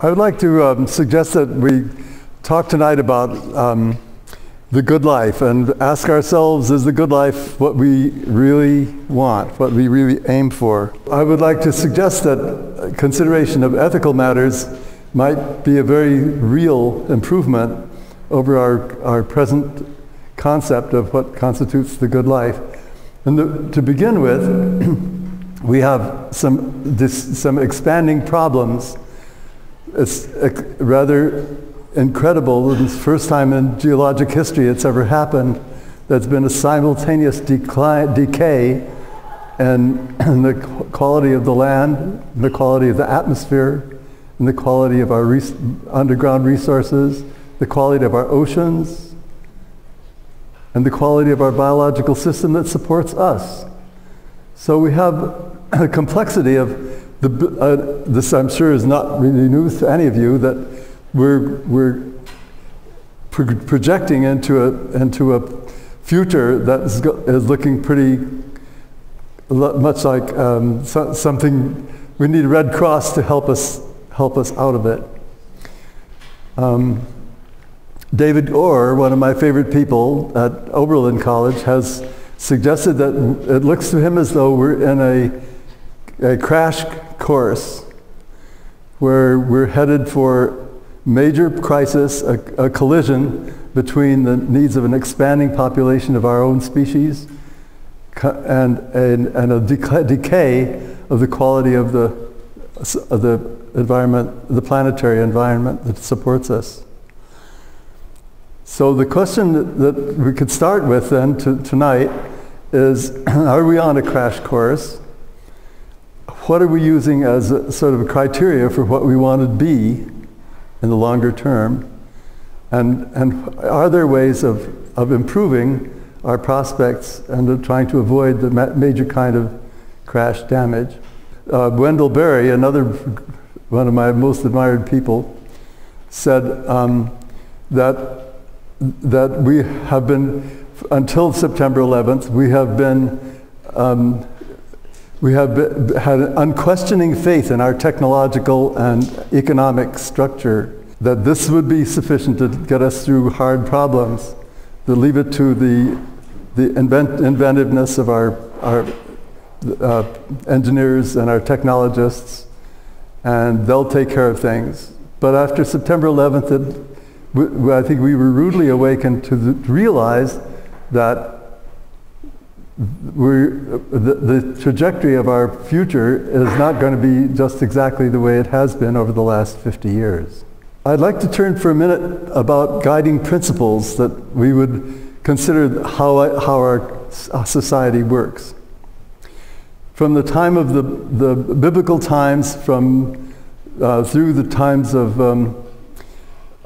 I would like to um, suggest that we talk tonight about um, the good life and ask ourselves, is the good life what we really want, what we really aim for? I would like to suggest that consideration of ethical matters might be a very real improvement over our, our present concept of what constitutes the good life. And the, to begin with, we have some, this, some expanding problems it's rather incredible. It's the first time in geologic history it's ever happened. There's been a simultaneous decline, decay in, the quality of the land, the quality of the atmosphere, and the quality of our res- underground resources, the quality of our oceans, and the quality of our biological system that supports us. So we have a complexity of the, uh, this, I'm sure, is not really news to any of you that we're, we're pro- projecting into a, into a future that is, is looking pretty much like um, so- something we need a Red Cross to help us help us out of it. Um, David Orr, one of my favorite people at Oberlin College, has suggested that it looks to him as though we're in a, a crash course where we're headed for major crisis, a, a, collision between the needs of an expanding population of our own species and, and, and a decay of the quality of the, of the environment, the planetary environment that supports us. So the question that, we could start with then to, tonight is, are we on a crash course? What are we using as a sort of a criteria for what we want to be in the longer term? And, and are there ways of, of improving our prospects and of trying to avoid the ma- major kind of crash damage? Uh, Wendell Berry, another one of my most admired people, said um, that, that we have been, until September 11th, we have been um, we have had an unquestioning faith in our technological and economic structure that this would be sufficient to get us through hard problems, to leave it to the, the invent, inventiveness of our, our uh, engineers and our technologists, and they'll take care of things. But after September 11th, it, I think we were rudely awakened to the, realize that the, the, trajectory of our future is not going to be just exactly the way it has been over the last 50 years. I'd like to turn for a minute about guiding principles that we would consider how, how our society works. From the time of the, the biblical times, from uh, through the times of um,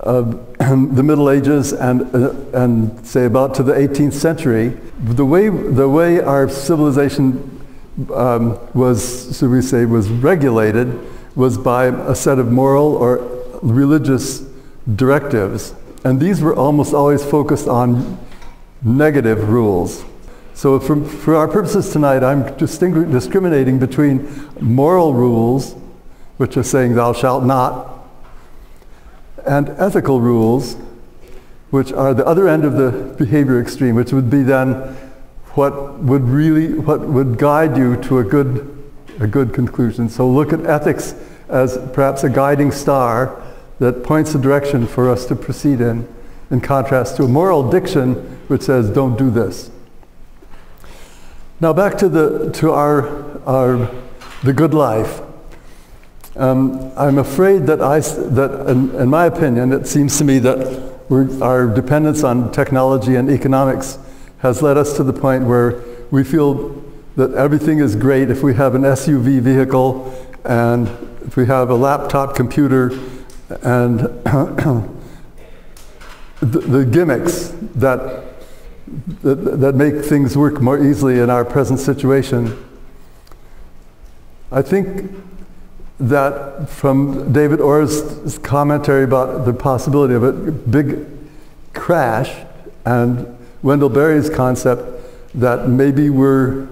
the Middle Ages and, uh, and say about to the 18th century, the way, the way our civilization um, was, should we say, was regulated was by a set of moral or religious directives. And these were almost always focused on negative rules. So for, for our purposes tonight, I'm discriminating between moral rules, which are saying thou shalt not, and ethical rules, which are the other end of the behavior extreme, which would be then what would really, what would guide you to a good, a good conclusion. So look at ethics as perhaps a guiding star that points a direction for us to proceed in, in contrast to a moral diction which says, don't do this. Now back to, the, to our, our, the good life. Um, I'm afraid that, I, that in, in, my opinion, it seems to me that our dependence on technology and economics has led us to the point where we feel that everything is great if we have an SUV vehicle and if we have a laptop computer and the, the, gimmicks that, that, that make things work more easily in our present situation. I think that from David Orr's commentary about the possibility of a big crash and Wendell Berry's concept that maybe we're,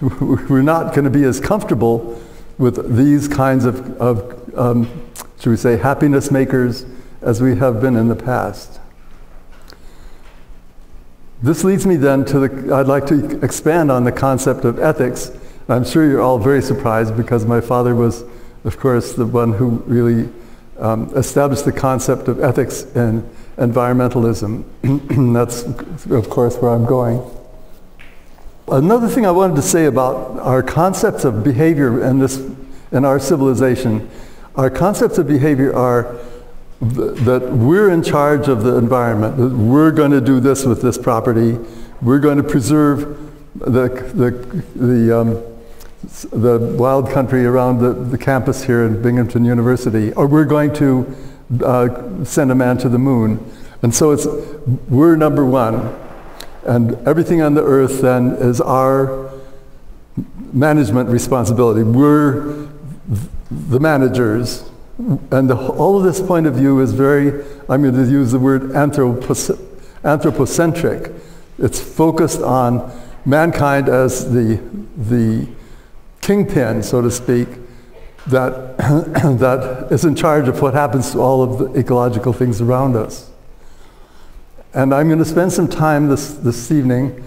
we're not going to be as comfortable with these kinds of, of um, should we say, happiness makers as we have been in the past. This leads me then to the, I'd like to expand on the concept of ethics. I'm sure you're all very surprised because my father was, of course, the one who really um, established the concept of ethics and environmentalism. That's, of course, where I'm going. Another thing I wanted to say about our concepts of behavior in, this, in our civilization, our concepts of behavior are that we're in charge of the environment, that we're going to do this with this property, we're going to preserve the, the, the, um, the wild country around the, the campus here at Binghamton University, or we're going to uh, send a man to the moon. And so it's, we're number one. And everything on the earth then is our management responsibility. We're the managers. And the, all of this point of view is very, I'm going to use the word anthropocentric. It's focused on mankind as the, the kingpin, so to speak, that, that is in charge of what happens to all of the ecological things around us. And I'm going to spend some time this, this evening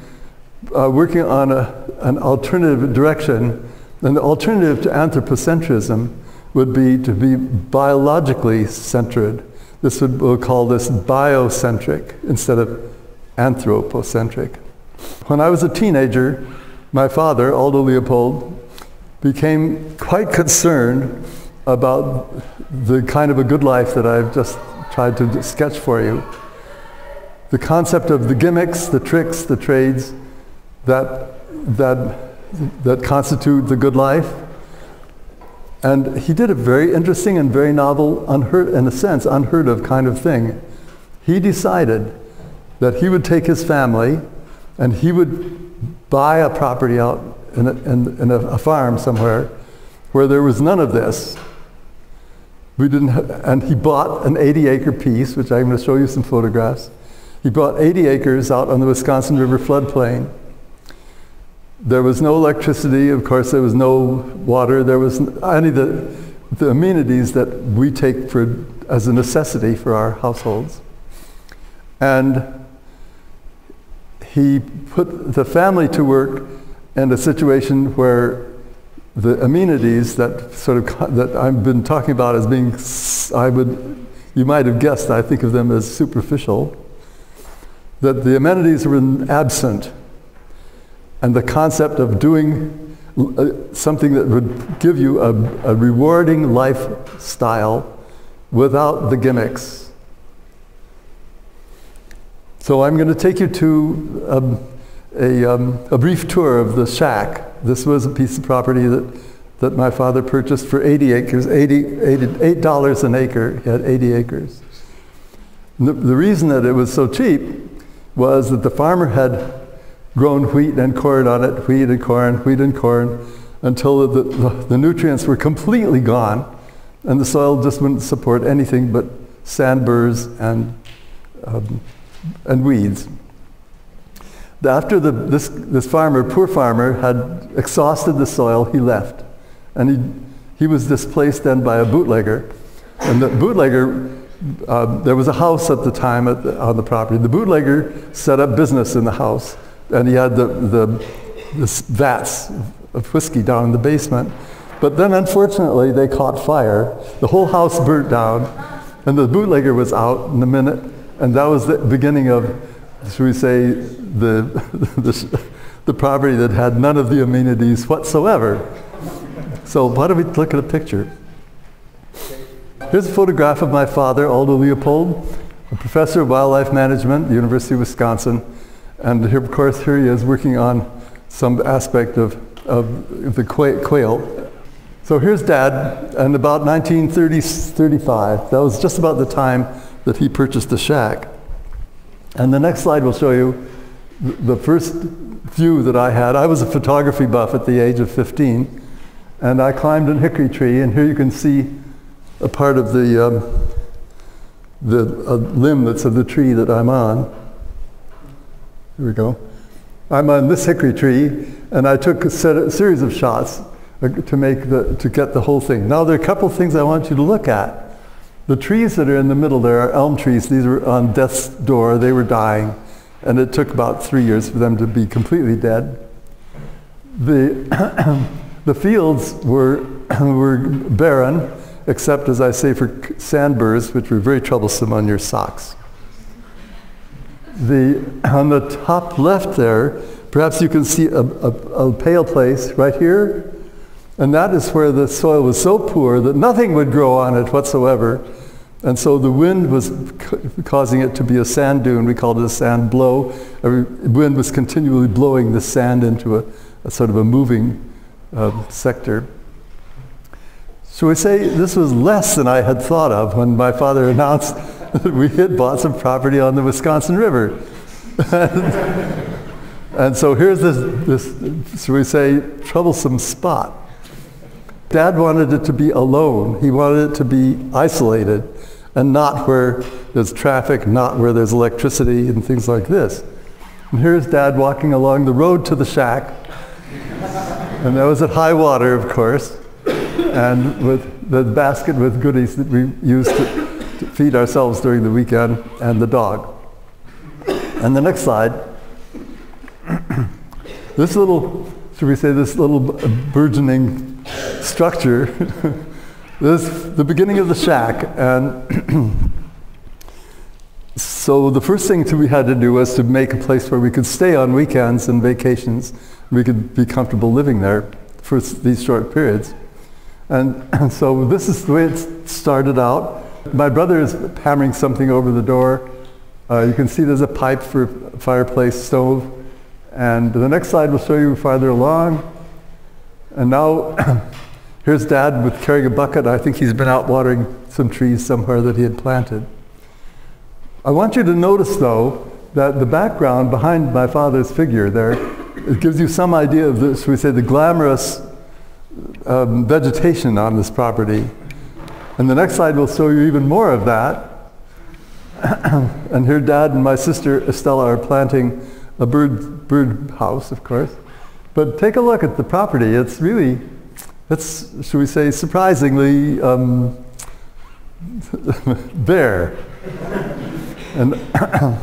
uh, working on a, an alternative direction. And the alternative to anthropocentrism would be to be biologically centered. This would, we'll call this biocentric instead of anthropocentric. When I was a teenager, my father, Aldo Leopold, became quite concerned about the kind of a good life that I've just tried to sketch for you. The concept of the gimmicks, the tricks, the trades that, that, that constitute the good life, and he did a very interesting and very novel, unheard, in a sense, unheard of kind of thing. He decided that he would take his family and he would buy a property out in a, in, in a, farm somewhere where there was none of this. We didn't and he bought an 80 acre piece, which I'm going to show you some photographs. He bought 80 acres out on the Wisconsin River floodplain. There was no electricity, of course, there was no water, there was any of the, the amenities that we take for, as a necessity for our households. And he put the family to work in a situation where the amenities that sort of that I've been talking about as being, I would, you might have guessed, I think of them as superficial, that the amenities were absent and the concept of doing uh, something that would give you a, a rewarding lifestyle without the gimmicks. So I'm going to take you to um, a, um, a, brief tour of the shack. This was a piece of property that, that my father purchased for 80 acres, 80, $8 an acre. He had 80 acres. The, the reason that it was so cheap was that the farmer had grown wheat and corn on it, wheat and corn, wheat and corn, until the, the, the nutrients were completely gone and the soil just wouldn't support anything but sand burrs and, um, and weeds. After the, this, this farmer, poor farmer, had exhausted the soil, he left. And he, he was displaced then by a bootlegger. And the bootlegger, uh, there was a house at the time at the, on the property. The bootlegger set up business in the house and he had the, the, the vats of whiskey down in the basement. But then unfortunately they caught fire. The whole house burnt down and the bootlegger was out in a minute and that was the beginning of, should we say, the, the, the property that had none of the amenities whatsoever. So why don't we look at a picture? Here's a photograph of my father, Aldo Leopold, a professor of wildlife management the University of Wisconsin. And here, of course, here he is working on some aspect of, of the quail. So here's Dad, and about 1930, 35, that was just about the time that he purchased the shack. And the next slide will show you the first view that I had. I was a photography buff at the age of 15, and I climbed a hickory tree, and here you can see a part of the, um, the limb that's of the tree that I'm on. Here we go. I'm on this hickory tree, and I took a, set, a series of shots uh, to make the to get the whole thing. Now there are a couple things I want you to look at. The trees that are in the middle there are elm trees. These were on death's door. They were dying. And it took about three years for them to be completely dead. The, the fields were, were barren, except, as I say, for sandburrs, which were very troublesome on your socks. The, on the top left there, perhaps you can see a, a, a pale place right here. And that is where the soil was so poor that nothing would grow on it whatsoever. And so the wind was causing it to be a sand dune. We called it a sand blow. Every wind was continually blowing the sand into a, a sort of a moving uh, sector. So we say this was less than I had thought of when my father announced that we had bought some property on the Wisconsin River. and so here's this, this, so we say, troublesome spot. Dad wanted it to be alone. He wanted it to be isolated and not where there's traffic, not where there's electricity and things like this. And here's Dad walking along the road to the shack. and that was at high water, of course, and with the basket with goodies that we used to, to feed ourselves during the weekend and the dog. And the next slide. this little, should we say, this little burgeoning structure. this the beginning of the shack, and so the first thing we had to do was to make a place where we could stay on weekends and vacations. We could be comfortable living there for these short periods. And, and so this is the way it started out. My brother is hammering something over the door. Uh, you can see there's a pipe for fireplace stove. And the next slide will show you farther along. And now Here's Dad with carrying a bucket. I think he's been out watering some trees somewhere that he had planted. I want you to notice, though, that the background behind my father's figure there, it gives you some idea of this, we say, the glamorous um, vegetation on this property. And the next slide will show you even more of that. and here Dad and my sister Estella are planting a bird, bird house, of course. But take a look at the property. It's really that's, should we say, surprisingly um, bare. and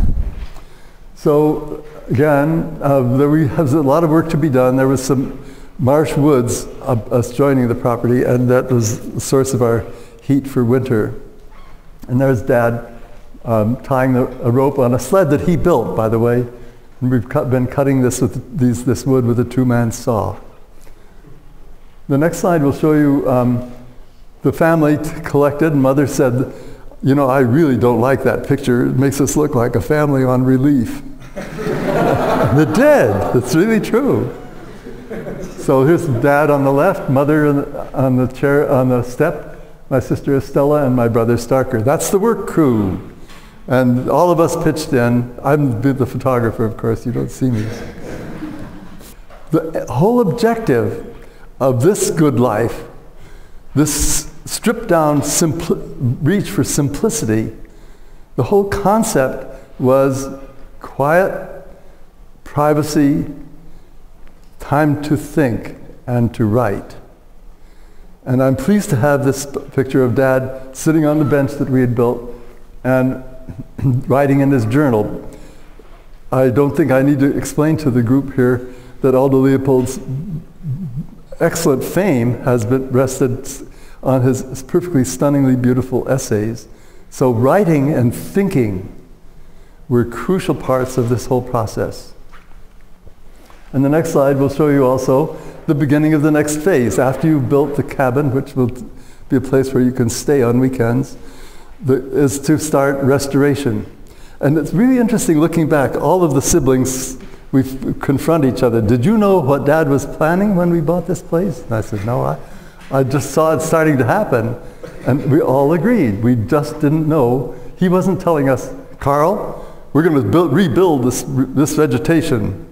so again, uh, there was a lot of work to be done. There was some marsh woods uh, us joining the property, and that was the source of our heat for winter. And there's Dad um, tying the, a rope on a sled that he built, by the way. We've cut, been cutting this, with these, this wood with a two-man saw. The next slide will show you um, the family collected. Mother said, you know, I really don't like that picture. It makes us look like a family on relief. it did. It's really true. So here's dad on the left, mother on the chair on the step, my sister Estella, and my brother Starker. That's the work crew. And all of us pitched in. I'm the photographer, of course. You don't see me. The whole objective of this good life, this stripped down reach for simplicity, the whole concept was quiet, privacy, time to think and to write. And I'm pleased to have this picture of Dad sitting on the bench that we had built and writing in his journal. I don't think I need to explain to the group here that Aldo Leopold's excellent fame has been rested on his perfectly stunningly beautiful essays. So writing and thinking were crucial parts of this whole process. And the next slide will show you also the beginning of the next phase. After you've built the cabin, which will be a place where you can stay on weekends, the, is to start restoration. And it's really interesting looking back, all of the siblings we confront each other. Did you know what dad was planning when we bought this place? And I said, no, I, I just saw it starting to happen. And we all agreed. We just didn't know. He wasn't telling us, Carl, we're going to build, rebuild this, this vegetation.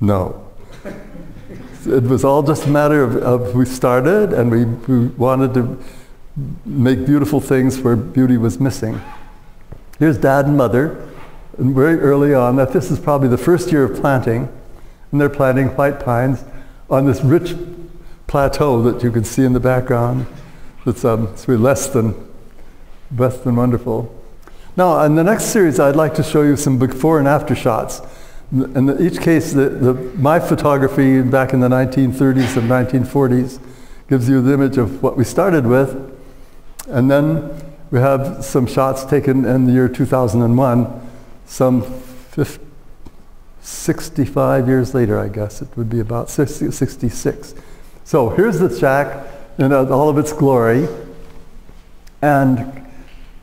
No. It was all just a matter of, of we started and we, we wanted to make beautiful things where beauty was missing. Here's dad and mother and very early on that this is probably the first year of planting, and they're planting white pines on this rich plateau that you can see in the background. That's um, less than best and wonderful. Now, in the next series, I'd like to show you some before and after shots. In each case, the, the, my photography back in the 1930s and 1940s gives you the image of what we started with. And then we have some shots taken in the year 2001, some 50, 65 years later, I guess. It would be about 60, 66. So here's the shack in all of its glory. And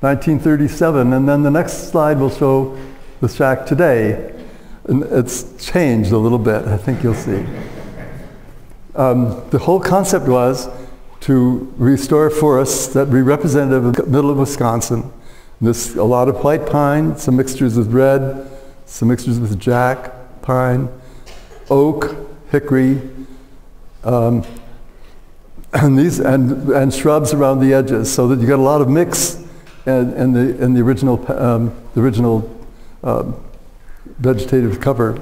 1937, and then the next slide will show the shack today. And it's changed a little bit, I think you'll see. Um, the whole concept was to restore forests that be representative of the middle of Wisconsin. This, a lot of white pine, some mixtures with red, some mixtures with jack, pine, oak, hickory, um, and these and, and shrubs around the edges, so that you get a lot of mix in, in the in the original um, the original um, vegetative cover.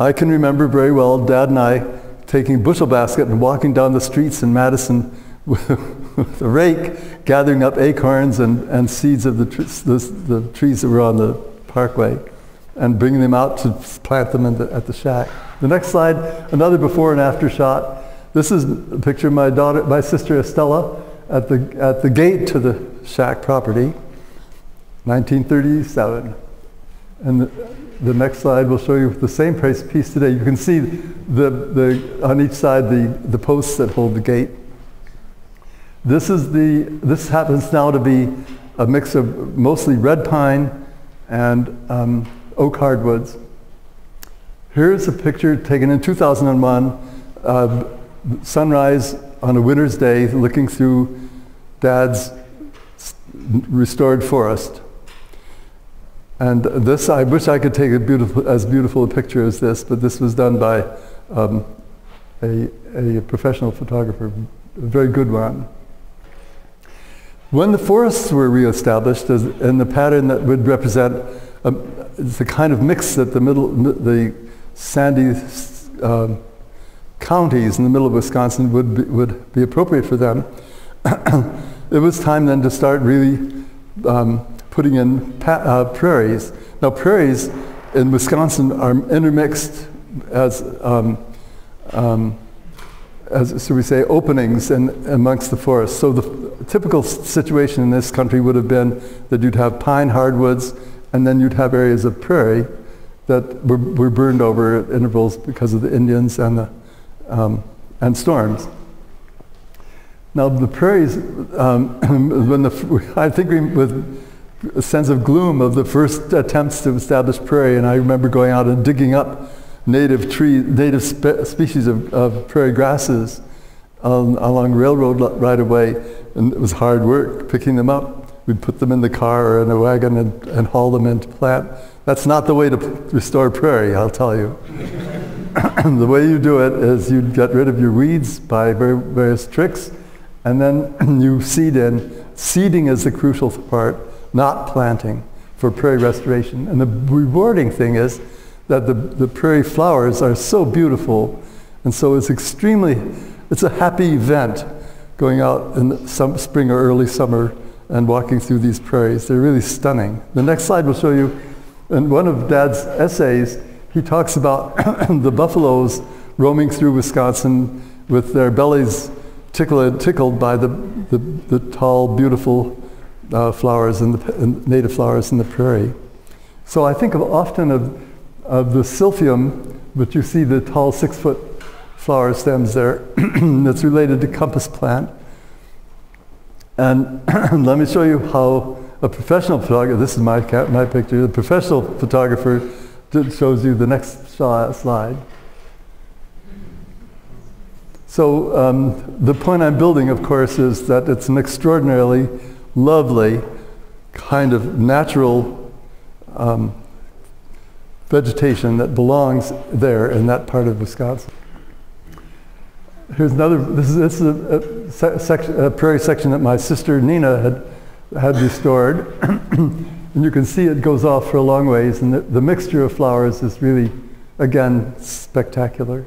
I can remember very well Dad and I taking bushel basket and walking down the streets in Madison with, with a rake, gathering up acorns and, and seeds of the, tr- the, the trees that were on the parkway and bringing them out to plant them the, at the shack. The next slide, another before and after shot. This is a picture of my daughter, my sister Estella at the, at the gate to the shack property, 1937. And the, the next slide will show you the same piece today. You can see the, the, on each side the, the posts that hold the gate. This, is the, this happens now to be a mix of mostly red pine and um, oak hardwoods. Here's a picture taken in 2001, uh, sunrise on a winter's day looking through Dad's restored forest. And this, I wish I could take a beautiful, as beautiful a picture as this, but this was done by um, a, a professional photographer, a very good one. When the forests were reestablished as, in the pattern that would represent um, the kind of mix that the middle, the sandy um, counties in the middle of Wisconsin would be, would be appropriate for them, it was time then to start really um, putting in uh, prairies. Now, prairies in Wisconsin are intermixed as um, um, as so we say, openings in, amongst the forests. So the typical situation in this country would have been that you'd have pine hardwoods, and then you'd have areas of prairie that were, were burned over at intervals because of the Indians and the um, and storms. Now the prairies, um, when the I think we, with sense of gloom of the first attempts to establish prairie, and I remember going out and digging up native tree, native spe- species of, of, prairie grasses um, along railroad right away, and it was hard work picking them up. We'd put them in the car or in a wagon and, and haul them into plant. That's not the way to restore prairie, I'll tell you. the way you do it is you get rid of your weeds by various tricks, and then you seed in. Seeding is the crucial part, not planting for prairie restoration. And the rewarding thing is that the, the prairie flowers are so beautiful. And so it's extremely, it's a happy event going out in some spring or early summer and walking through these prairies. They're really stunning. The next slide will show you, in one of Dad's essays, he talks about the buffaloes roaming through Wisconsin with their bellies tickled, tickled by the, the, the tall, beautiful uh, flowers and the native flowers in the prairie. So I think of often of of the silphium, but you see the tall six foot flower stems there that's related to compass plant. And let me show you how a professional photographer, this is my, my picture, the professional photographer shows you the next slide. So um, the point I'm building, of course, is that it's an extraordinarily lovely kind of natural um, vegetation that belongs there in that part of Wisconsin. Here's another, this is, this is a, a, a prairie section that my sister Nina had, had restored. and you can see it goes off for a long ways, and the, the mixture of flowers is really, again, spectacular.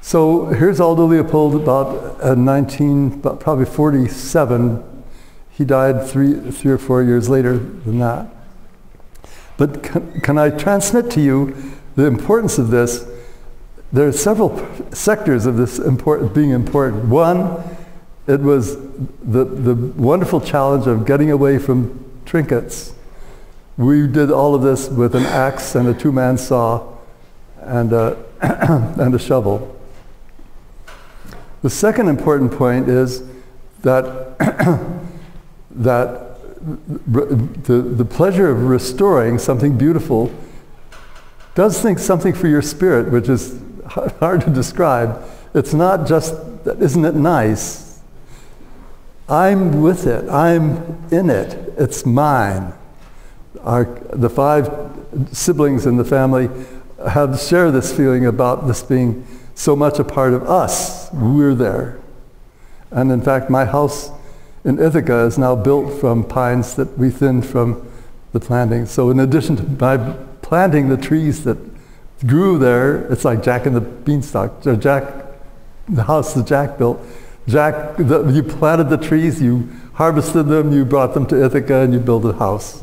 So here's Aldo Leopold about uh, 19, probably 47. He died three, three or four years later than that. But can, can I transmit to you the importance of this? There are several sectors of this being important. One, it was the, the wonderful challenge of getting away from trinkets. We did all of this with an axe and a two-man saw and a, and a shovel. The second important point is that, that the, the pleasure of restoring something beautiful does think something for your spirit, which is hard to describe. It's not just, isn't it nice? I'm with it. I'm in it. It's mine. Our, the five siblings in the family have share this feeling about this being so much a part of us. We're there. And in fact, my house in Ithaca is now built from pines that we thinned from the planting. So in addition to my planting the trees that grew there, it's like Jack and the Beanstalk, or Jack, the house that Jack built. Jack, the, you planted the trees, you harvested them, you brought them to Ithaca, and you built a house.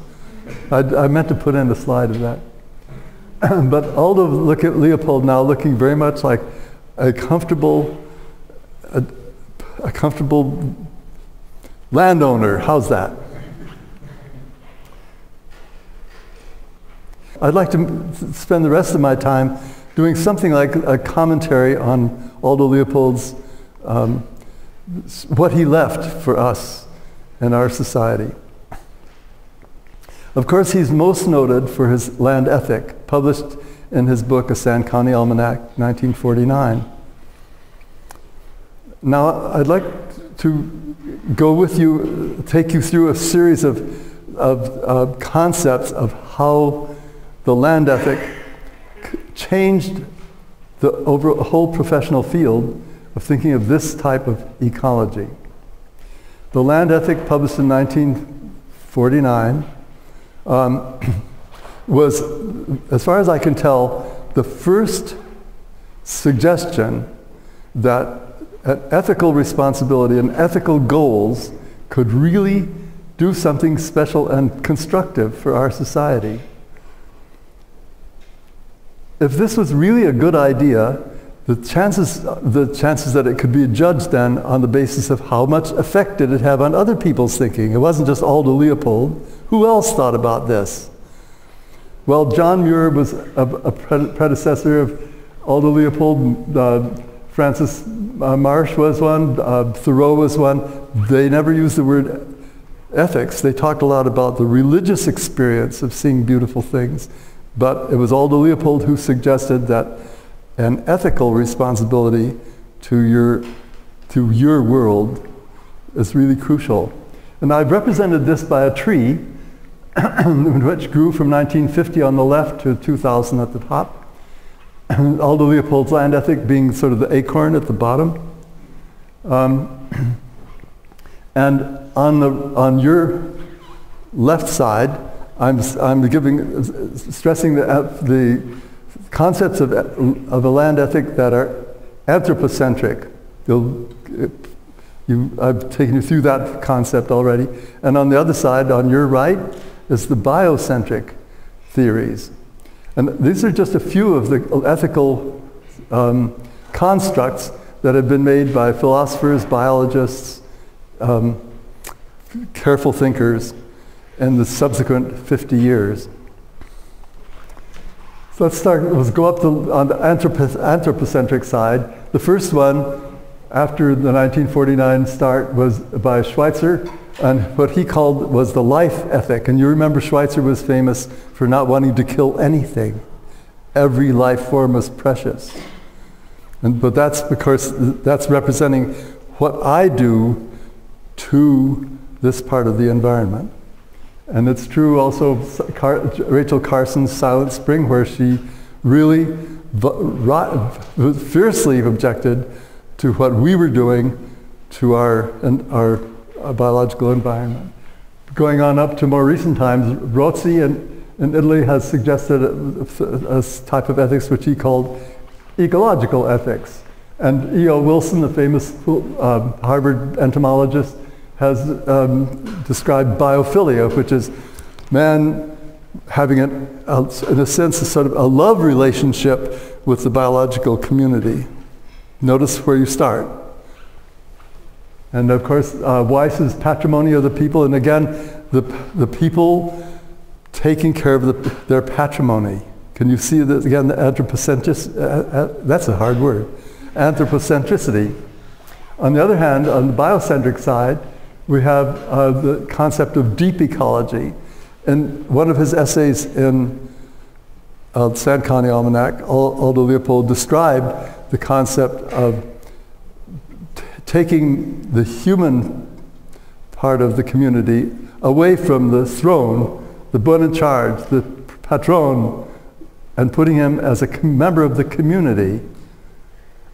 I, I meant to put in a slide of that. but Aldo look at Leopold now looking very much like a comfortable, a, a comfortable landowner. How's that? I'd like to spend the rest of my time doing something like a commentary on Aldo Leopold's, um, what he left for us and our society. Of course, he's most noted for his land ethic, published in his book, A Sand County Almanac, 1949. Now, I'd like to go with you, take you through a series of, of concepts of how the land ethic changed the over, whole professional field of thinking of this type of ecology. The land ethic, published in 1949, um, was, as far as I can tell, the first suggestion that ethical responsibility and ethical goals could really do something special and constructive for our society. If this was really a good idea, the chances, the chances that it could be judged then on the basis of how much effect did it have on other people's thinking. It wasn't just Aldo Leopold. Who else thought about this? Well, John Muir was a, a predecessor of Aldo Leopold. Uh, Francis uh, Marsh was one. Uh, Thoreau was one. They never used the word ethics. They talked a lot about the religious experience of seeing beautiful things. But it was Aldo Leopold who suggested that an ethical responsibility to your, to your world is really crucial. And I've represented this by a tree which grew from 1950 on the left to 2000 at the top. Aldo Leopold's land ethic being sort of the acorn at the bottom. Um, and on, the, on your left side, I'm, I'm giving, stressing the, the concepts of, of a land ethic that are anthropocentric. You'll, you, I've taken you through that concept already. And on the other side, on your right, is the biocentric theories. And these are just a few of the ethical um, constructs that have been made by philosophers, biologists, um, careful thinkers in the subsequent 50 years. So let's start, let's go up on the anthropocentric side. The first one after the 1949 start was by Schweitzer, and what he called was the life ethic. And you remember Schweitzer was famous for not wanting to kill anything. Every life form was precious. And, but that's because that's representing what I do to this part of the environment. And it's true also Car Rachel Carson's Silent Spring, where she really fiercely objected to what we were doing to our, and our a biological environment. Going on up to more recent times, Rozzi in, in Italy has suggested a, a, type of ethics which he called ecological ethics. And E.O. Wilson, the famous uh, Harvard entomologist, has um, described biophilia, which is man having, an, a, in a sense, a sort of a love relationship with the biological community. Notice where you start. And of course, uh, Weiss's patrimony of the people, and again, the, the people taking care of the, their patrimony. Can you see that again, the anthropocentricity? Uh, uh, that's a hard word. Anthropocentricity. On the other hand, on the biocentric side, we have uh, the concept of deep ecology. In one of his essays in uh, Sand County Almanac, Aldo Leopold described the concept of taking the human part of the community away from the throne, the bon in charge, the patron, and putting him as a member of the community.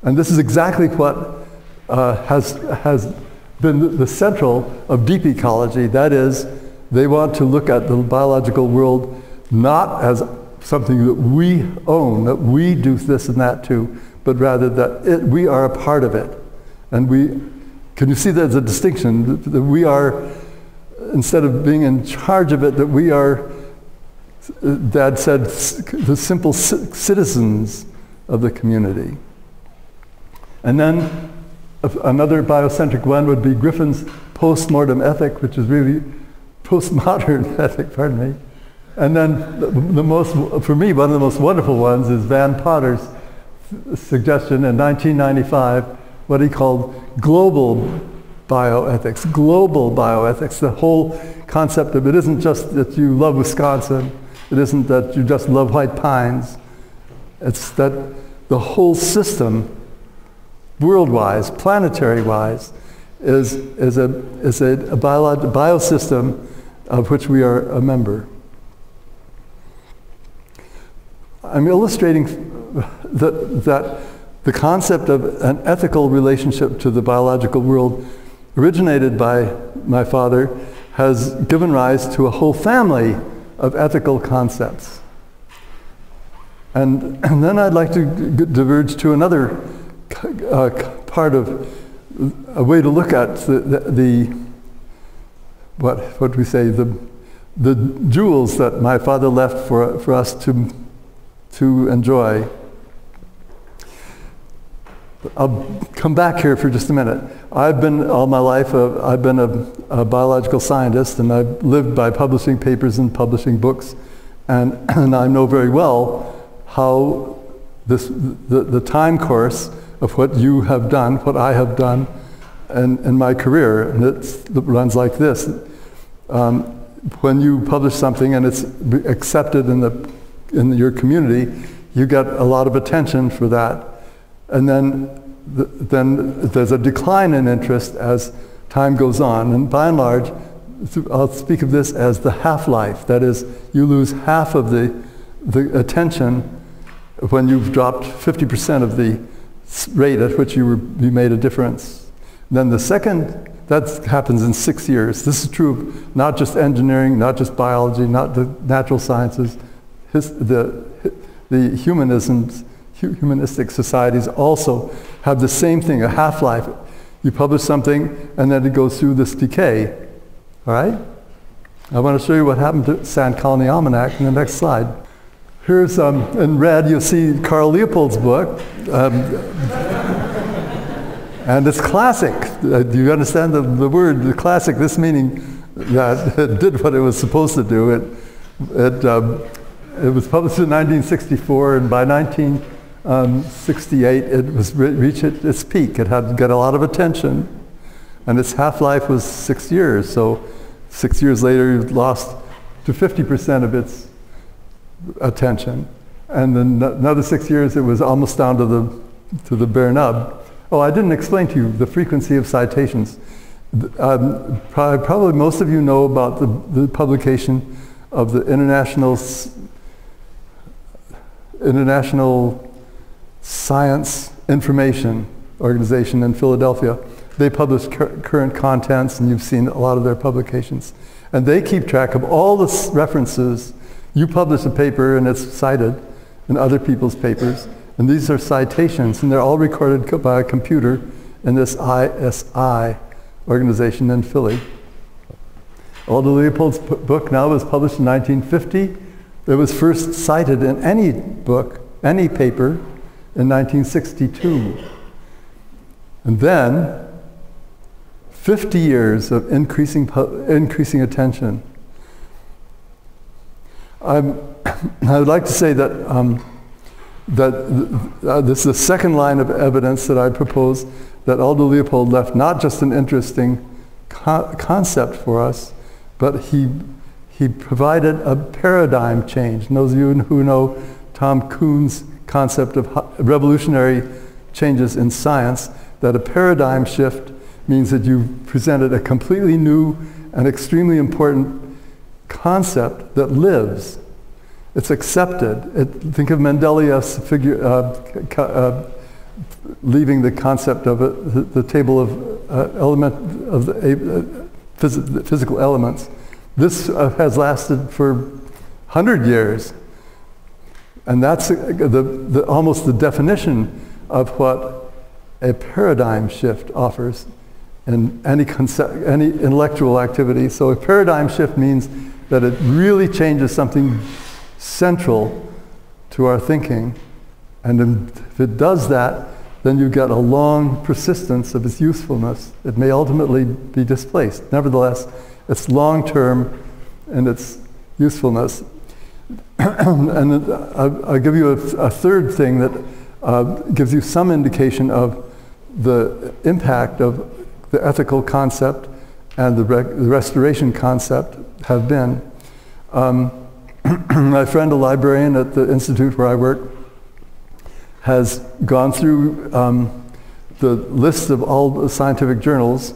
And this is exactly what uh, has, has been the central of deep ecology. That is, they want to look at the biological world not as something that we own, that we do this and that to, but rather that it, we are a part of it. And we, can you see there's a distinction? That we are, instead of being in charge of it, that we are, uh, Dad said, the simple citizens of the community. And then another biocentric one would be Griffin's postmortem ethic, which is really postmodern ethic, pardon me. And then the, the most, for me, one of the most wonderful ones is Van Potter's suggestion in 1995 what he called global bioethics, global bioethics, the whole concept of it isn't just that you love Wisconsin, it isn't that you just love white pines, it's that the whole system, world-wise, planetary-wise, is, is a, is a, a biolog- biosystem of which we are a member. I'm illustrating that, that the concept of an ethical relationship to the biological world originated by my father has given rise to a whole family of ethical concepts. And, and then I'd like to diverge to another uh, part of a way to look at the, the, the what, what we say, the, the jewels that my father left for, for us to, to enjoy I'll come back here for just a minute. I've been all my life, uh, I've been a, a, biological scientist and I've lived by publishing papers and publishing books. And, and I know very well how this, the, the time course of what you have done, what I have done in, in my career, and it runs like this. Um, when you publish something and it's accepted in, the, in your community, you get a lot of attention for that and then, the, then there's a decline in interest as time goes on. And by and large, I'll speak of this as the half-life. That is, you lose half of the, the attention when you've dropped 50% of the rate at which you, were, you made a difference. Then the second, that happens in six years. This is true of not just engineering, not just biology, not the natural sciences, his, the, the humanisms humanistic societies also have the same thing, a half-life. You publish something and then it goes through this decay. All right? I want to show you what happened to Sand County Almanac in the next slide. Here's, um, in red, you'll see Carl Leopold's book. Um, and it's classic. Uh, do you understand the, the word, the classic, this meaning that it did what it was supposed to do. It, it, um, it was published in 1964, and by 19 um, 68, it was re- reached its peak. It had got a lot of attention, and its half-life was six years. So six years later, it lost to 50% of its attention. And then another six years, it was almost down to the, to the bare nub. Oh, I didn't explain to you the frequency of citations. Um, probably, probably, most of you know about the, the publication of the International, International Science Information Organization in Philadelphia. They publish cur- current contents, and you've seen a lot of their publications. And they keep track of all the references. You publish a paper, and it's cited in other people's papers. And these are citations, and they're all recorded by a computer in this ISI organization in Philly. Aldo Leopold's book now was published in 1950. It was first cited in any book, any paper, in 1962. And then, 50 years of increasing, increasing attention. I'm, I would like to say that, um, that uh, this is the second line of evidence that I propose that Aldo Leopold left not just an interesting co concept for us, but he, he provided a paradigm change. And those of you who know Tom Kuhn's concept of revolutionary changes in science, that a paradigm shift means that you've presented a completely new and extremely important concept that lives. It's accepted. It, think of Mendeleev's figure, uh, uh, leaving the concept of it, the, the, table of uh, element of the, uh, phys physical elements. This uh, has lasted for 100 years. And that's the, the, almost the definition of what a paradigm shift offers in any, any intellectual activity. So a paradigm shift means that it really changes something central to our thinking. And if it does that, then you get a long persistence of its usefulness. It may ultimately be displaced. Nevertheless, it's long-term and its usefulness. and I'll, give you a, a third thing that uh, gives you some indication of the impact of the ethical concept and the, the restoration concept have been. Um, my friend, a librarian at the institute where I work, has gone through um, the list of all the scientific journals,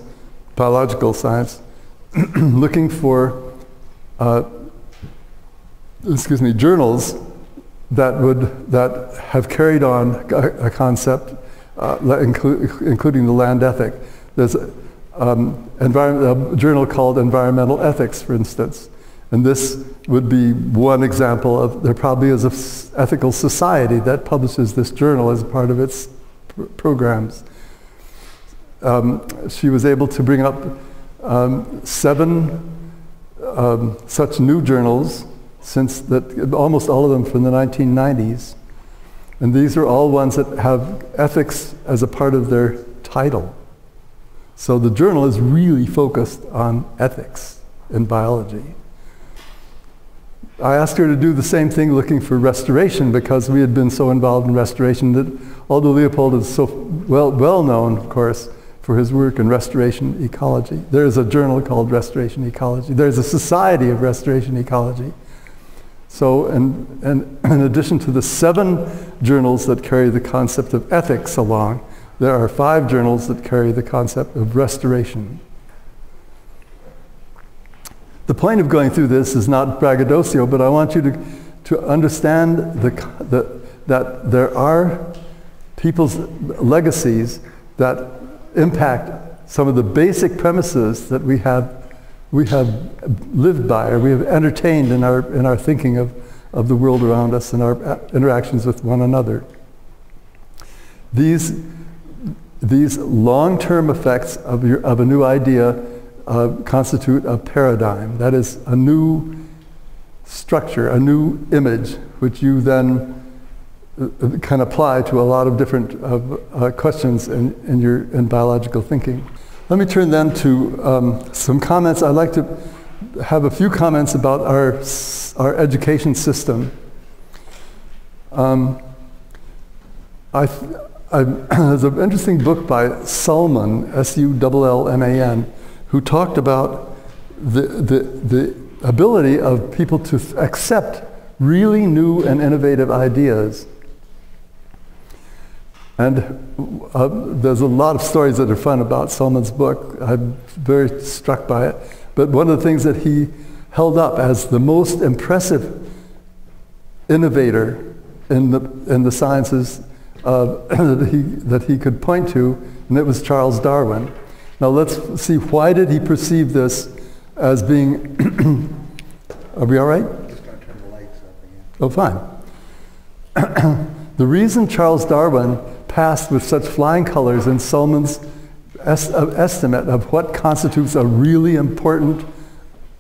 biological science, looking for, uh, excuse me, journals that would that have carried on a, concept, uh, inclu including the land ethic. There's a, um, a journal called Environmental Ethics, for instance, and this would be one example of, there probably is an ethical society that publishes this journal as part of its pr programs. Um, she was able to bring up um, seven um, such new journals since that, almost all of them from the 1990s. And these are all ones that have ethics as a part of their title. So the journal is really focused on ethics in biology. I asked her to do the same thing looking for restoration because we had been so involved in restoration that although Leopold is so well, well known, of course, for his work in restoration ecology. There is a journal called Restoration Ecology. There's a Society of Restoration Ecology. So in, in, in addition to the seven journals that carry the concept of ethics along, there are five journals that carry the concept of restoration. The point of going through this is not braggadocio, but I want you to, to understand the, the, that there are people's legacies that impact some of the basic premises that we have, we have lived by or we have entertained in our, in our thinking of, of the world around us and our interactions with one another. These, these long-term effects of, your, of a new idea uh, constitute a paradigm. That is a new structure, a new image, which you then uh, uh, can apply to a lot of different uh, questions in, in, your in biological thinking. Let me turn then to um, some comments. I'd like to have a few comments about our, our education system. Um, I, I, there's an interesting book by Sullman, S-U-L-L-M-A-N, who talked about the, the, the ability of people to accept really new and innovative ideas. And uh, there's a lot of stories that are fun about Sullman's book. I'm very struck by it. But one of the things that he held up as the most impressive innovator in the, in the sciences uh, that, he, that he could point to, and it was Charles Darwin. Now let's see, why did he perceive this as being, are we all right? Just to turn the lights up again. Oh, fine. The reason Charles Darwin passed with such flying colors in Sullman's uh, estimate of what constitutes a really important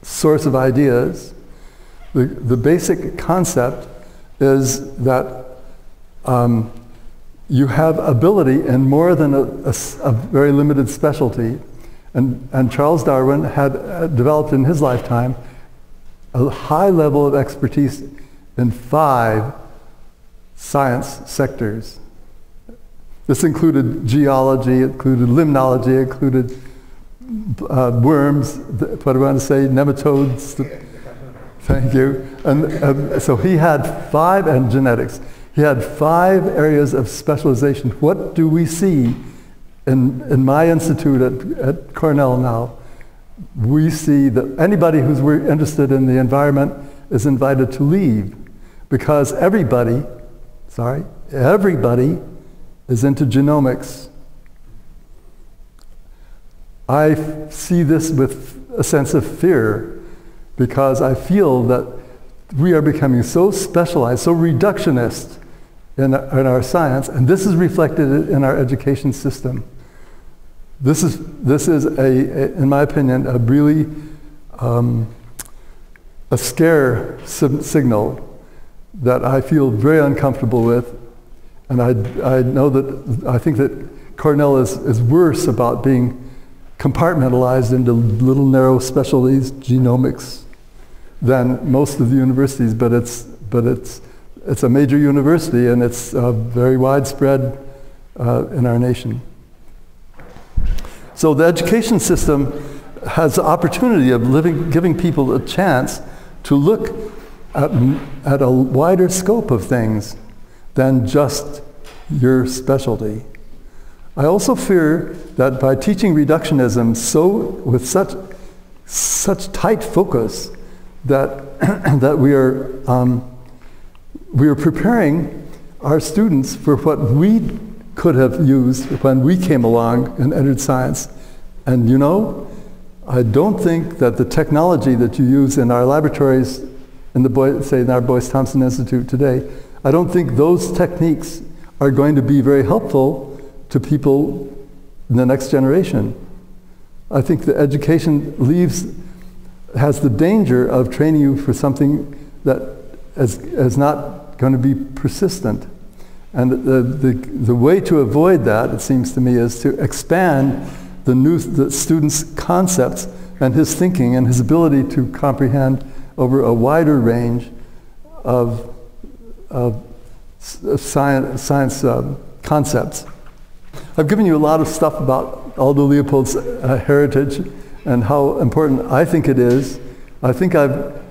source of ideas, the, the basic concept is that um, you have ability in more than a, a, a very limited specialty. And, and Charles Darwin had uh, developed in his lifetime a high level of expertise in five science sectors. This included geology, it included limnology, it included uh, worms, what do I want to say, nematodes. Thank you. And um, so he had five, and genetics. He had five areas of specialization. What do we see in, in my institute at, at Cornell now? We see that anybody who's interested in the environment is invited to leave because everybody, sorry, everybody is into genomics. I see this with a sense of fear because I feel that we are becoming so specialized, so reductionist in, in our science, and this is reflected in our education system. This is, this is a, a in my opinion, a really um, a scare signal that I feel very uncomfortable with. And I, I know that, I think that Cornell is, is worse about being compartmentalized into little narrow specialties, genomics, than most of the universities, but it's, but it's, it's a major university and it's uh, very widespread uh, in our nation. So the education system has the opportunity of living, giving people a chance to look at, at a wider scope of things than just your specialty. I also fear that by teaching reductionism so with such such tight focus that that we are um, we are preparing our students for what we could have used when we came along and entered science. And you know, I don't think that the technology that you use in our laboratories, in the Boy, say in our Boyce Thompson Institute today, I don't think those techniques are going to be very helpful to people in the next generation. I think the education leaves, has the danger of training you for something that is, is not going to be persistent. And the, the, the way to avoid that, it seems to me, is to expand the, new, the student's concepts and his thinking and his ability to comprehend over a wider range of, of science, science uh, concepts. I've given you a lot of stuff about Aldo Leopold's uh, heritage and how important I think it is. I think I've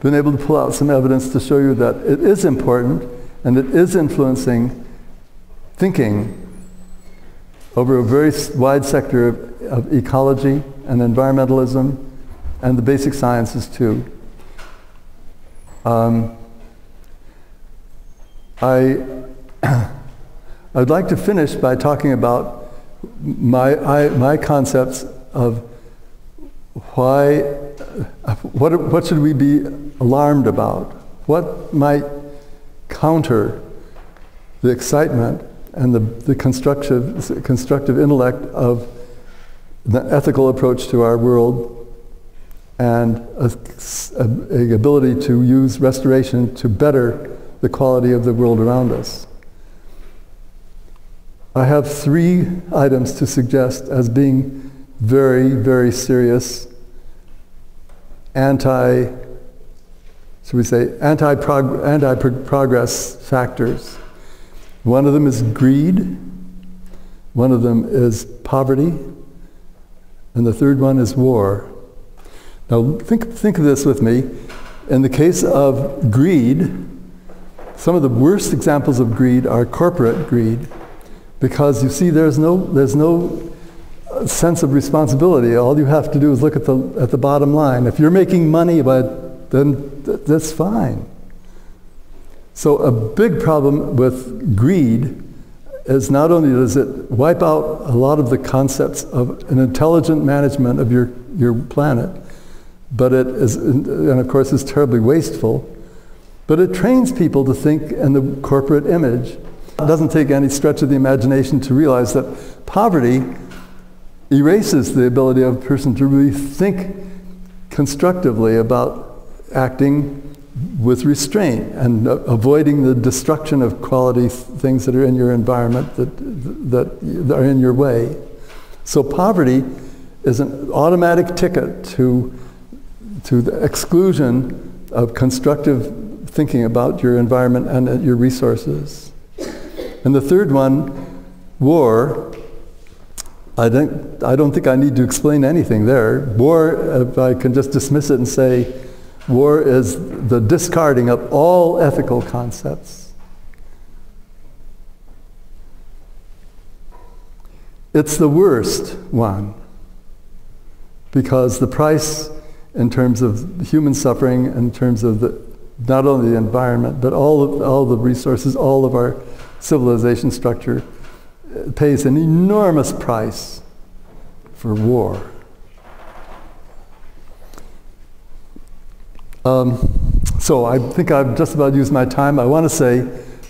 been able to pull out some evidence to show you that it is important and it is influencing thinking over a very wide sector of, of ecology and environmentalism and the basic sciences too. Um, I, I'd like to finish by talking about my, I, my concepts of why, what, what should we be alarmed about? What might counter the excitement and the, the constructive, constructive intellect of the ethical approach to our world and a, a, a, ability to use restoration to better the quality of the world around us. I have three items to suggest as being very, very serious anti, should we say, anti-prog- anti-progress factors. One of them is greed. One of them is poverty. And the third one is war. Now think, think of this with me. In the case of greed, some of the worst examples of greed are corporate greed because you see there's no, there's no uh, sense of responsibility. All you have to do is look at the, at the bottom line. If you're making money, but then th- that's fine. So a big problem with greed is not only does it wipe out a lot of the concepts of an intelligent management of your, your planet, but it is, and of course is terribly wasteful, but it trains people to think in the corporate image. It doesn't take any stretch of the imagination to realize that poverty erases the ability of a person to really think constructively about acting with restraint and uh, avoiding the destruction of quality things that are in your environment that, that are in your way. So poverty is an automatic ticket to, to the exclusion of constructive thinking about your environment and uh, your resources. And the third one, war, I don't, I don't think I need to explain anything there. War, if I can just dismiss it and say, war is the discarding of all ethical concepts. It's the worst one because the price in terms of human suffering, in terms of the, not only the environment, but all of all the resources, all of our civilization structure pays an enormous price for war. Um, so I think I've just about used my time. I want to say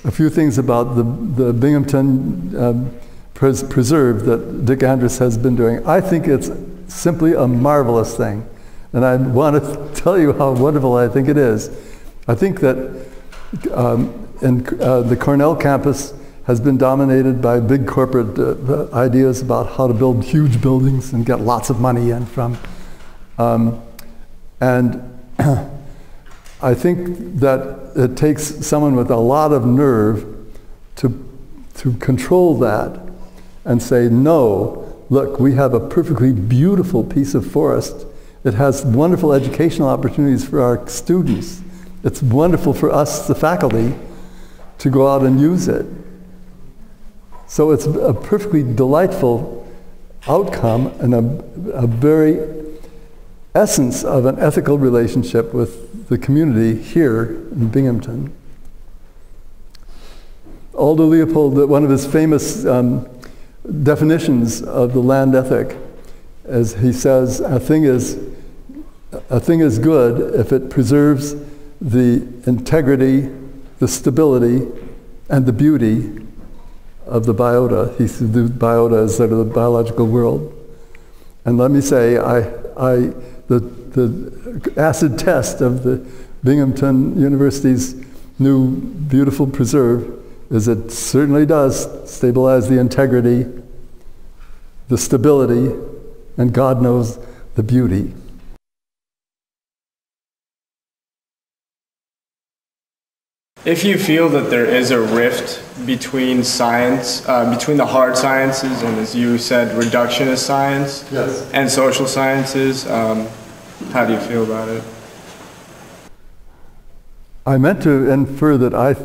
a few things about the, the Binghamton um, pres Preserve that Dick Andrus has been doing. I think it's simply a marvelous thing. And I want to tell you how wonderful I think it is. I think that um, uh, the Cornell campus, has been dominated by big corporate uh, ideas about how to build huge buildings and get lots of money in from. Um, and I think that it takes someone with a lot of nerve to, to control that and say, no, look, we have a perfectly beautiful piece of forest. It has wonderful educational opportunities for our students. It's wonderful for us, the faculty, to go out and use it. So it's a perfectly delightful outcome and a, a very essence of an ethical relationship with the community here in Binghamton. Aldo Leopold, one of his famous um, definitions of the land ethic, as he says, a thing is a thing is good if it preserves the integrity, the stability, and the beauty of the biota. He said the biota is sort of the biological world. And let me say, I, I, the, the acid test of the Binghamton University's new beautiful preserve is it certainly does stabilize the integrity, the stability, and God knows the beauty. If you feel that there is a rift between science, uh, between the hard sciences and, as you said, reductionist science yes. and social sciences, um, how do you feel about it? I meant to infer that I,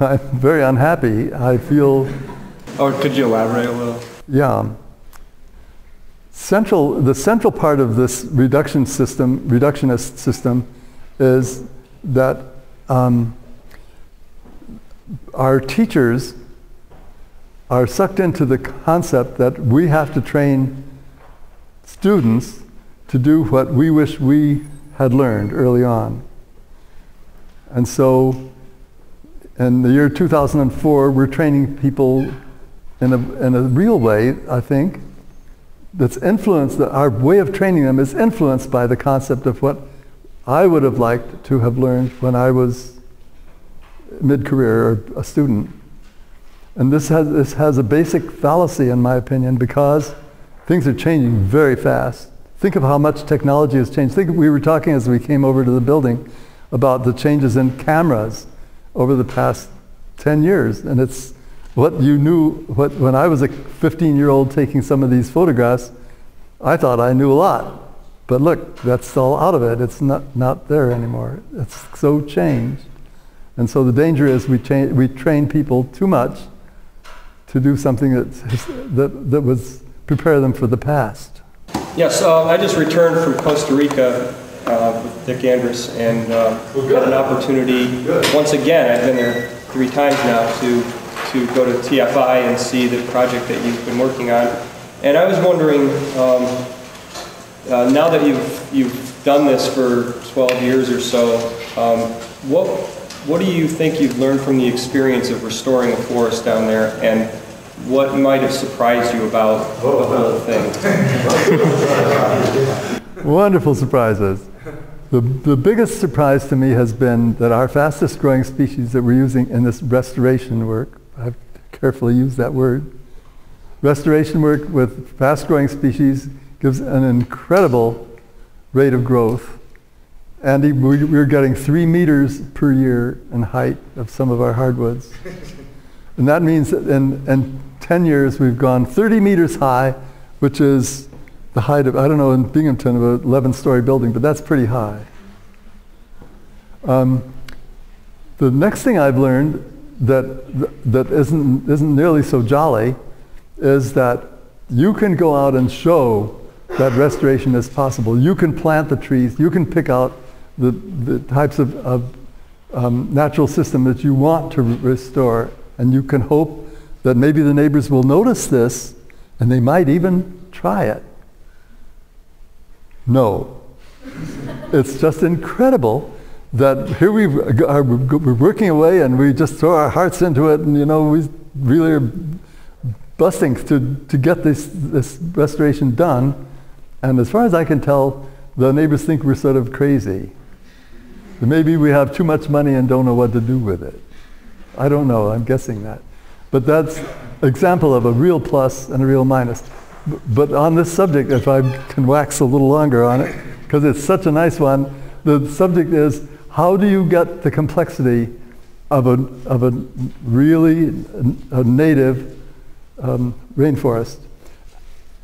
I'm very unhappy. I feel. Oh, could you elaborate a little? Yeah. Central, the central part of this reduction system, reductionist system, is that. Um, our teachers are sucked into the concept that we have to train students to do what we wish we had learned early on. And so in the year 2004, we're training people in a, in a real way, I think, that's influenced, that our way of training them is influenced by the concept of what I would have liked to have learned when I was mid-career or a student. And this has, this has a basic fallacy in my opinion because things are changing very fast. Think of how much technology has changed. Think we were talking as we came over to the building about the changes in cameras over the past 10 years. And it's what you knew, what, when I was a 15-year-old taking some of these photographs, I thought I knew a lot. But look, that's all out of it. It's not, not there anymore. It's so changed. And so the danger is we, cha- we train people too much to do something that's, that, that was prepare them for the past. Yes, uh, I just returned from Costa Rica uh, with Dick Andrus and uh, had an opportunity good. once again. I've been there three times now to to go to TFI and see the project that you've been working on. And I was wondering, um, uh, now that you've you've done this for 12 years or so, um, what what do you think you've learned from the experience of restoring a forest down there, and what might have surprised you about oh. the whole thing? Wonderful surprises. The, the biggest surprise to me has been that our fastest growing species that we're using in this restoration work, I've carefully used that word, restoration work with fast growing species gives an incredible rate of growth. And we- we're getting three meters per year in height of some of our hardwoods. And that means that in, in 10 years we've gone 30 meters high, which is the height of, I don't know, in Binghamton, of an 11-story building, but that's pretty high. Um, the next thing I've learned that, that isn't, isn't nearly so jolly is that you can go out and show that restoration is possible. You can plant the trees. You can pick out the, the types of, of um, natural system that you want to restore. And you can hope that maybe the neighbors will notice this and they might even try it. No. it's just incredible that here we are we're working away and we just throw our hearts into it and you know we really are busting to, to get this, this restoration done. And as far as I can tell, the neighbors think we're sort of crazy. Maybe we have too much money and don't know what to do with it. I don't know, I'm guessing that. But that's example of a real plus and a real minus. But on this subject, if I can wax a little longer on it, because it's such a nice one, the subject is how do you get the complexity of a, of a really a native um, rainforest?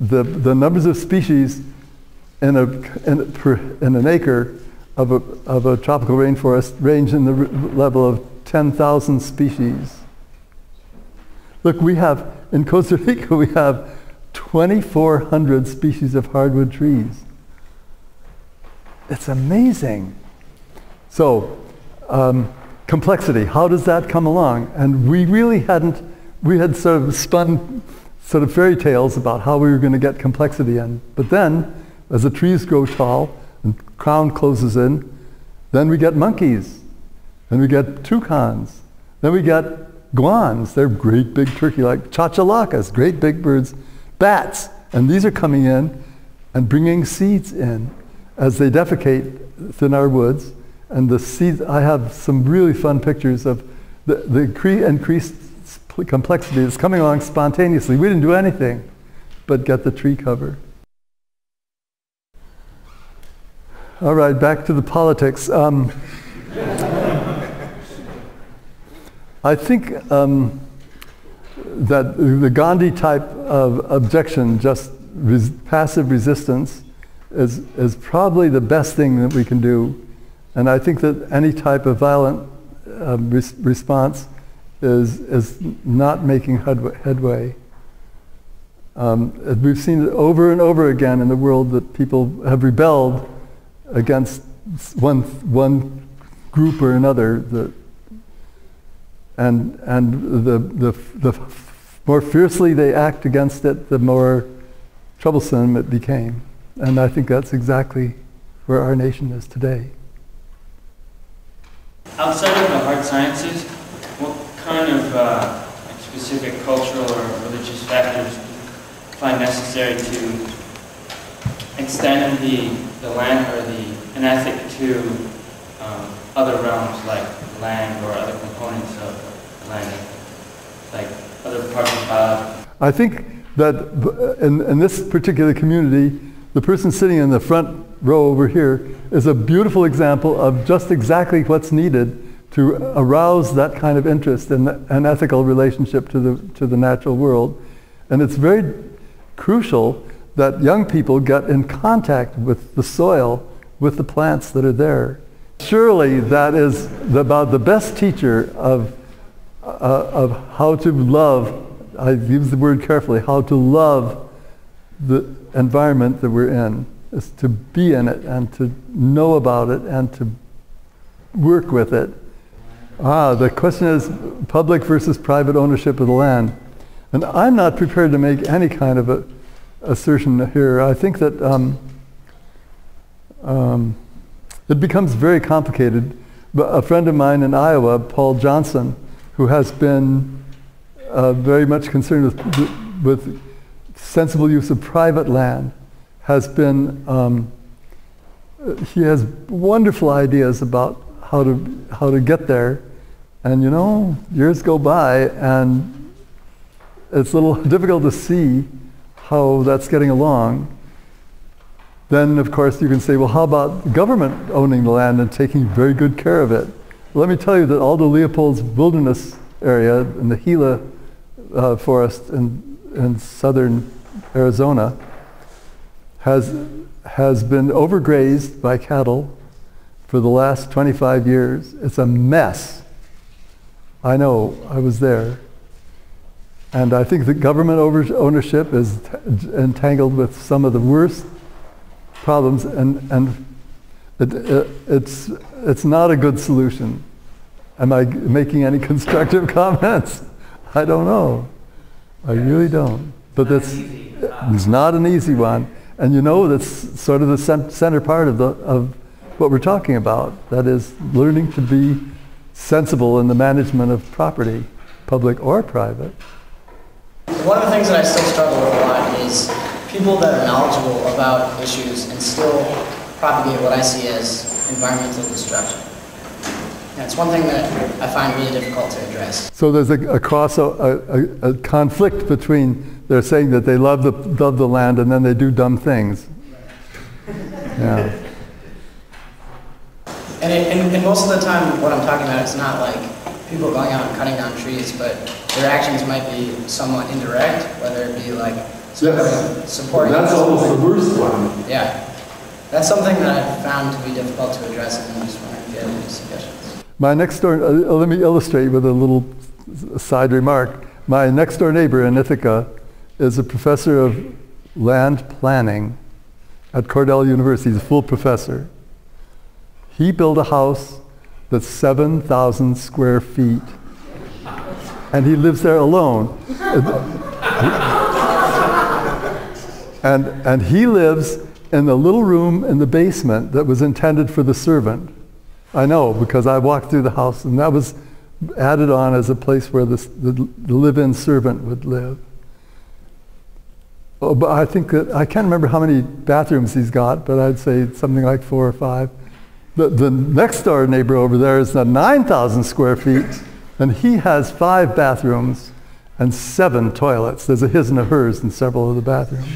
The, the numbers of species in, a, in, in an acre of a, of a tropical rainforest range in the level of 10,000 species. Look, we have, in Costa Rica, we have 2,400 species of hardwood trees. It's amazing. So, um, complexity, how does that come along? And we really hadn't, we had sort of spun sort of fairy tales about how we were going to get complexity in. But then, as the trees grow tall crown closes in, then we get monkeys, then we get toucans, then we get guans, they're great big turkey-like, chachalacas, great big birds, bats, and these are coming in and bringing seeds in as they defecate within our woods. And the seeds, I have some really fun pictures of the, the cre- increased complexity that's coming along spontaneously. We didn't do anything but get the tree cover. All right, back to the politics. Um, I think um, that the Gandhi type of objection, just res- passive resistance, is, is probably the best thing that we can do. And I think that any type of violent uh, res- response is, is not making headway. headway. Um, we've seen it over and over again in the world that people have rebelled against one, one group or another. The, and and the, the, the more fiercely they act against it, the more troublesome it became. And I think that's exactly where our nation is today. Outside of the hard sciences, what kind of uh, specific cultural or religious factors find necessary to extend the, the land or the an ethic to um, other realms like land or other components of land, like other parts of biology? I think that in, in this particular community, the person sitting in the front row over here is a beautiful example of just exactly what's needed to arouse that kind of interest in an ethical relationship to the, to the natural world. And it's very crucial that young people get in contact with the soil, with the plants that are there. Surely that is about the best teacher of uh, of how to love, I use the word carefully, how to love the environment that we're in, is to be in it and to know about it and to work with it. Ah, the question is public versus private ownership of the land. And I'm not prepared to make any kind of a assertion here. I think that um, um, it becomes very complicated But a friend of mine in Iowa, Paul Johnson, who has been uh, very much concerned with, with sensible use of private land, has been, um, he has wonderful ideas about how to, how to get there. And you know, years go by and it's a little difficult to see how that's getting along. Then, of course, you can say, well, how about the government owning the land and taking very good care of it? Let me tell you that Aldo Leopold's wilderness area in the Gila uh, forest in, in southern Arizona has, has been overgrazed by cattle for the last 25 years. It's a mess. I know, I was there. And I think the government over- ownership is t- entangled with some of the worst problems, and, and it, it, it's, it's not a good solution. Am I making any constructive comments? I don't know. I really don't. But it's, it's not an easy one. And you know, that's sort of the cen- center part of, the, of what we're talking about. That is learning to be sensible in the management of property, public or private. One of the things that I still struggle with a lot is people that are knowledgeable about issues and still propagate what I see as environmental destruction. And it's one thing that I find really difficult to address. So there's a, a cross, a, a, a conflict between they're saying that they love the, love the land and then they do dumb things. Yeah. And, it, and, and most of the time, what I'm talking about, it's not like people going out and cutting down trees, but their actions might be somewhat indirect, whether it be like supporting. supporting That's almost the worst one. Yeah. That's something that I've found to be difficult to address, and I'm just wondering if you have any suggestions. My next door, uh, let me illustrate with a little side remark. My next door neighbor in Ithaca is a professor of land planning at Cornell University. He's a full professor. He built a house that's 7,000 square feet. And he lives there alone. And, and he lives in the little room in the basement that was intended for the servant. I know because I walked through the house and that was added on as a place where the, the live-in servant would live. Oh, but I think that, I can't remember how many bathrooms he's got, but I'd say something like four or five. The, the next door neighbor over there is at 9,000 square feet, and he has five bathrooms and seven toilets. There's a his and a hers in several of the bathrooms.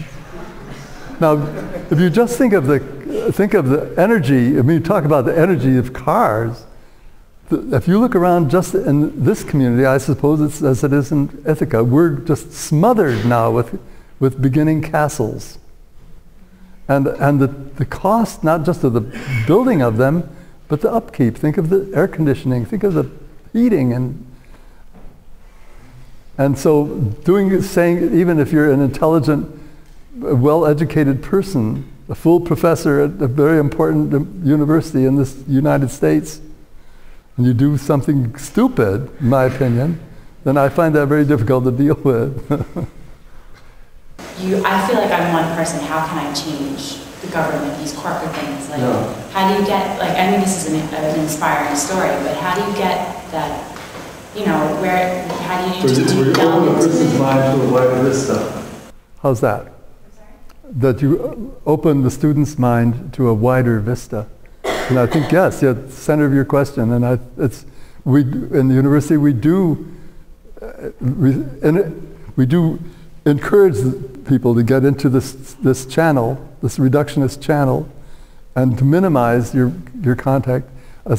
Now, if you just think of the think of the energy, I mean, talk about the energy of cars. If you look around just in this community, I suppose it's as it is in Ithaca, we're just smothered now with with beginning castles. And and the, the cost not just of the building of them, but the upkeep. Think of the air conditioning. Think of the heating and and so doing saying even if you're an intelligent well-educated person, a full professor at a very important um, university in this United States, and you do something stupid, in my opinion, then I find that very difficult to deal with. you, I feel like I'm one person, how can I change the government, these corporate things? Like, Yeah. how do you get, like, I mean, this is an, an inspiring story, but how do you get that, you know, where, how do you just deep delve into it? mind to a wider vista. How's that? That you open the student's mind to a wider vista. And I think, yes, yeah, the center of your question. And I, it's, we, in the university, we do, uh, we, and it, we do encourage people to get into this, this channel, this reductionist channel, and to minimize your, your contact. A,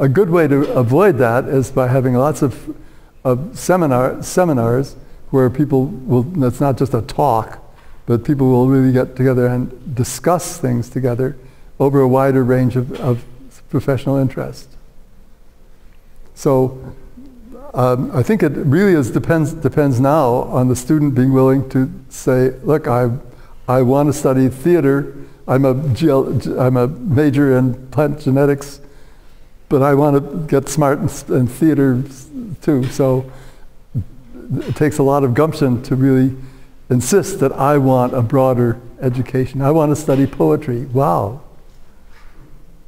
a- good way to avoid that is by having lots of, of seminar, seminars where people will, it's not just a talk, but people will really get together and discuss things together over a wider range of, of professional interest. So um, I think it really is depends, depends now on the student being willing to say, look, I, I want to study theater. I'm a, GL, I'm a major in plant genetics, but I want to get smart in, in theater too. So it takes a lot of gumption to really insist that I want a broader education. I want to study poetry. Wow.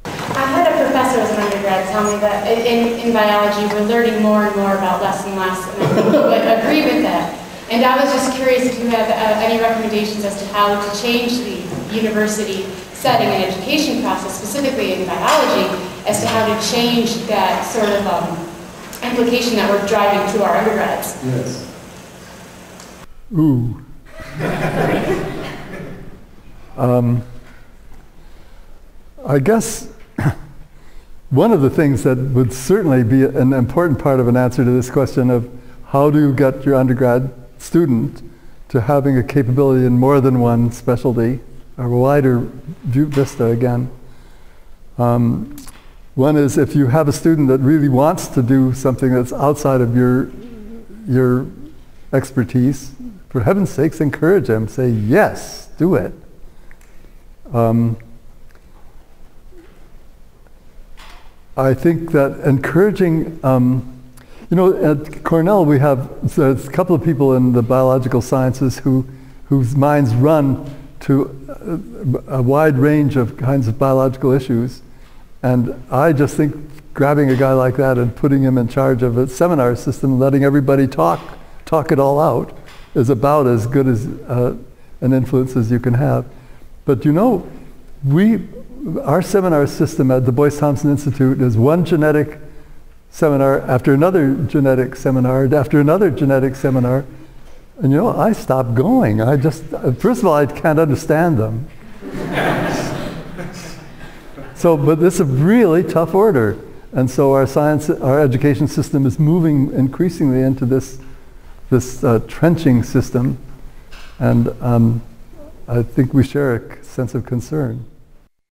I had a professor as an undergrad tell me that in- in, in biology, we're learning more and more about less and less, and I would agree with that. And I was just curious if you have uh, any recommendations as to how to change the university setting and education process, specifically in biology, as to how to change that sort of um, implication that we're driving to our undergrads. Yes. Ooh. um, I guess one of the things that would certainly be an important part of an answer to this question of how do you get your undergrad student to having a capability in more than one specialty, a wider vista again. Um, one is if you have a student that really wants to do something that's outside of your, your expertise, for heaven's sakes, encourage them. Say, yes, do it. Um, I think that encouraging, um, you know, at Cornell we have a couple of people in the biological sciences who, whose minds run to a, wide range of kinds of biological issues. And I just think grabbing a guy like that and putting him in charge of a seminar system, letting everybody talk, talk it all out, is about as good as uh, an influence as you can have. But you know, we, our seminar system at the Boyce Thompson Institute is one genetic seminar after another genetic seminar after another genetic seminar. And you know, I stopped going. I just, first of all, I can't understand them. so, but this is a really tough order. And so our science, our education system is moving increasingly into this, this uh, trenching system. And um, I think we share a sense of concern.